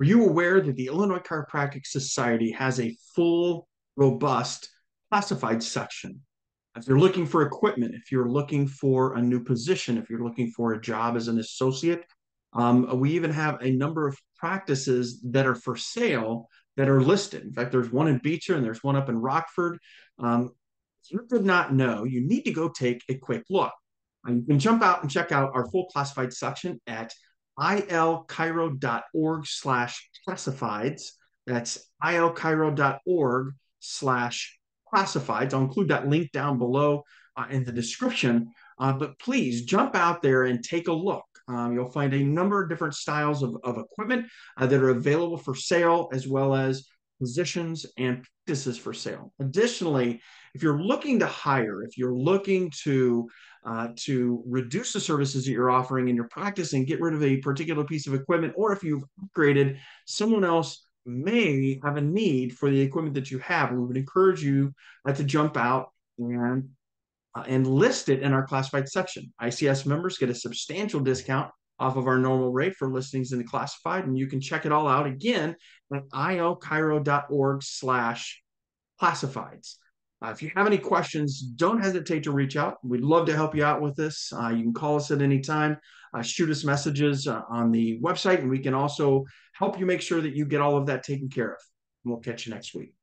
Are you aware that the Illinois Chiropractic Society has a full, robust classified section? If you're looking for equipment, if you're looking for a new position, if you're looking for a job as an associate, um, we even have a number of practices that are for sale that are listed. In fact, there's one in Beecher and there's one up in Rockford. Um, if you did not know, you need to go take a quick look. You can jump out and check out our full classified section at ilchiro.org slash classifieds. That's ilchiro.org slash classifieds. I'll include that link down below uh, in the description. Uh, but please jump out there and take a look. Um, you'll find a number of different styles of, of equipment uh, that are available for sale, as well as positions and practices for sale. Additionally, if you're looking to hire, if you're looking to uh, to reduce the services that you're offering in your practice and get rid of a particular piece of equipment, or if you've upgraded, someone else may have a need for the equipment that you have. We would encourage you uh, to jump out and uh, and list it in our classified section. ICS members get a substantial discount off of our normal rate for listings in the classified, and you can check it all out again at ilchiro.org slash classifieds. Uh, if you have any questions, don't hesitate to reach out. We'd love to help you out with this. Uh, you can call us at any time, uh, shoot us messages uh, on the website, and we can also help you make sure that you get all of that taken care of. And we'll catch you next week.